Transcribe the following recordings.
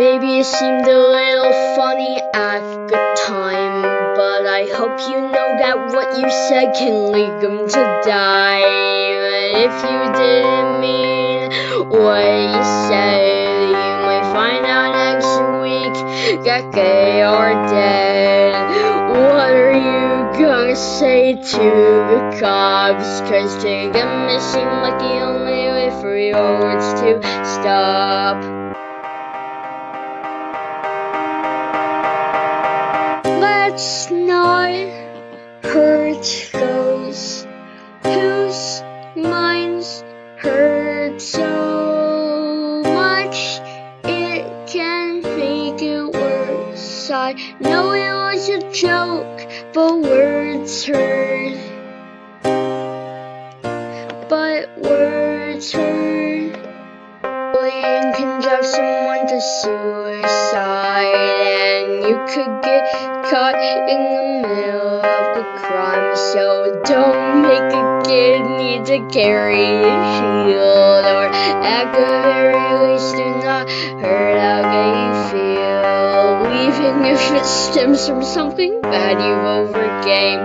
Maybe it seemed a little funny at the time, but I hope you know that what you said can lead them to die. But if you didn't mean what you said, you might find out next week that they are dead. What are you gonna say to the cops? Cause it seemed like the only way for your words to stop. Let's hurt those whose minds hurt so much it can make it worse. I know it was a joke, but words hurt. But words hurt. Bullying can drive someone to suicide, you could get caught in the middle of the crime. So don't make a kid need to carry a shield, or at the very least, do not hurt how they feel. Even if it stems from something bad you overcame,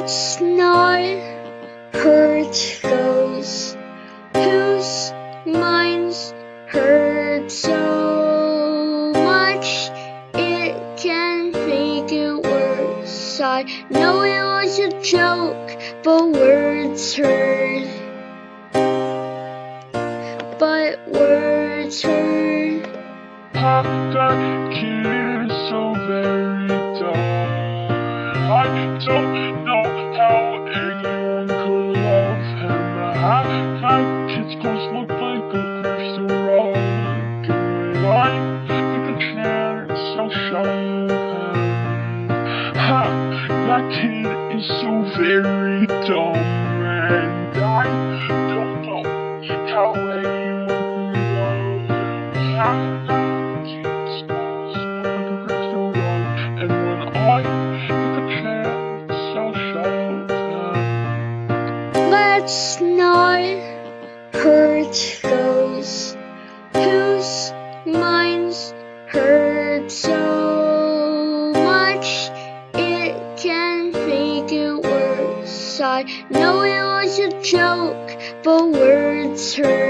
Let's not hurt those whose minds hurt so much it can make it worse. I know it was a joke, but words hurt. But words hurt. Pop, that kid so very dumb. I don't know anyone could love him. Half that kid's clothes look like a restaurant. Good, I think a chance I'll him. Ha, that kid is so very dumb, Let's not hurt those whose minds hurt so much it can make it worse. I know it was a joke, but words hurt.